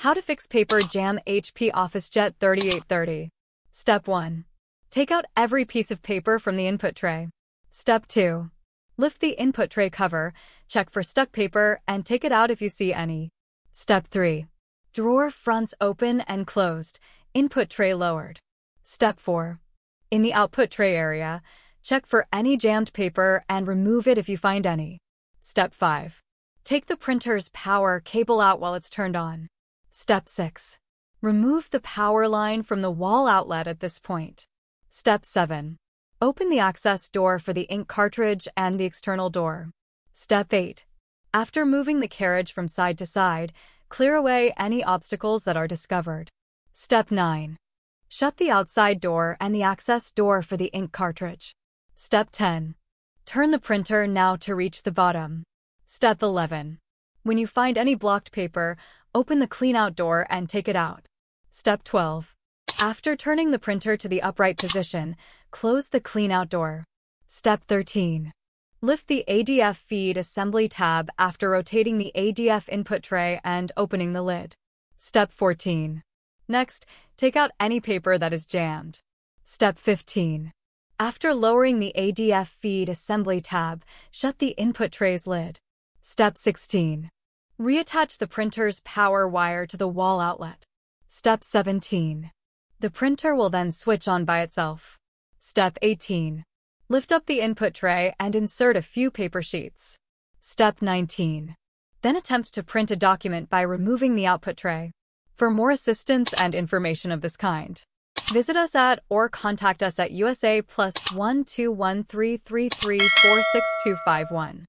How to fix paper jam HP OfficeJet 3830. Step 1. Take out every piece of paper from the input tray. Step 2. Lift the input tray cover, check for stuck paper, and take it out if you see any. Step 3. Drawer fronts open and closed, input tray lowered. Step 4. In the output tray area, check for any jammed paper and remove it if you find any. Step 5. Take the printer's power cable out while it's turned on. Step 6. Remove the power line from the wall outlet at this point. Step 7. Open the access door for the ink cartridge and the external door. Step 8. After moving the carriage from side to side, clear away any obstacles that are discovered. Step 9. Shut the outside door and the access door for the ink cartridge. Step 10. Turn the printer now to reach the bottom. Step 11. When you find any blocked paper, Open the cleanout door and take it out. Step 12. After turning the printer to the upright position, close the cleanout door. Step 13. Lift the ADF feed assembly tab after rotating the ADF input tray and opening the lid. Step 14. Next, take out any paper that is jammed. Step 15. After lowering the ADF feed assembly tab, shut the input tray's lid. Step 16. Reattach the printer's power wire to the wall outlet. Step 17. The printer will then switch on by itself. Step 18. Lift up the input tray and insert a few paper sheets. Step 19. Then attempt to print a document by removing the output tray. For more assistance and information of this kind, visit us at or contact us at USA plus 12133346251.